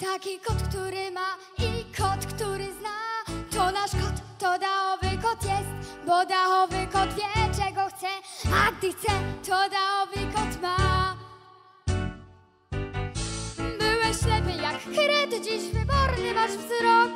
Taki kot, który ma i kot, który zna. To nasz kot, to dachowy kot jest, bo dachowy kot wie, czego chce, a gdy chce, to dachowy kot ma. Byłeś ślepy jak kret, dziś wyborny masz wzrok.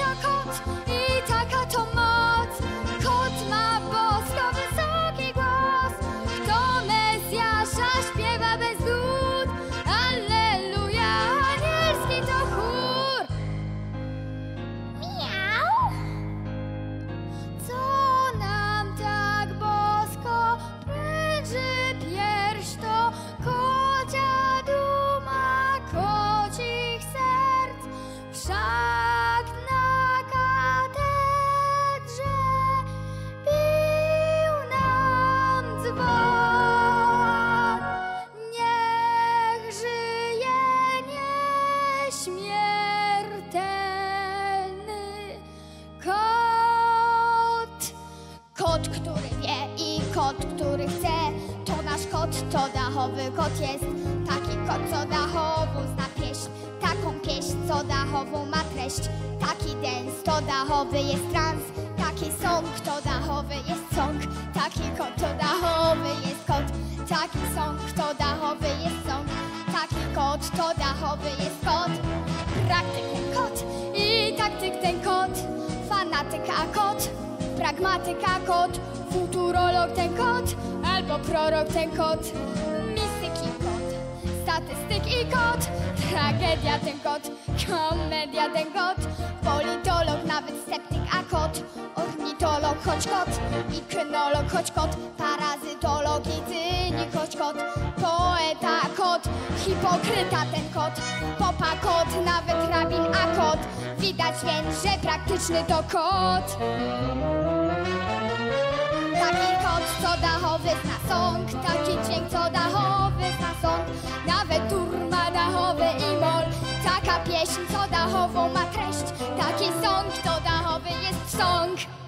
Taki Kot, który wie i kot, który chce, to nasz kot, to dachowy kot jest. Taki kot, co dachową zna pieśń, taką pieśń, co dachową ma treść. Taki dens, to dachowy jest trans, taki song, to dachowy jest song. Taki kot, to dachowy jest kot, taki song, to dachowy jest song. Taki kot, to dachowy jest kot. Praktyk ten kot i taktyk ten kot, fanatyka kot, pragmatyka kot, futurolog ten kot, albo prorok ten kot, mistyki kot, statystyk i kot, tragedia ten kot, komedia ten kot, politolog, nawet sceptyk, a kot, ornitolog, choć kot, i kynolog, choć kot, parazytolog i cynik, choć kot, Pokryta ten kot. Popa kot, nawet rabin, a kot. Widać więc, że praktyczny to kot. Taki kot, co dachowy zna sąg Taki dźwięk, co dachowy zna sąg Nawet turma dachowy i mol. Taka pieśń, co dachową ma treść. Taki sąg, to dachowy jest sąg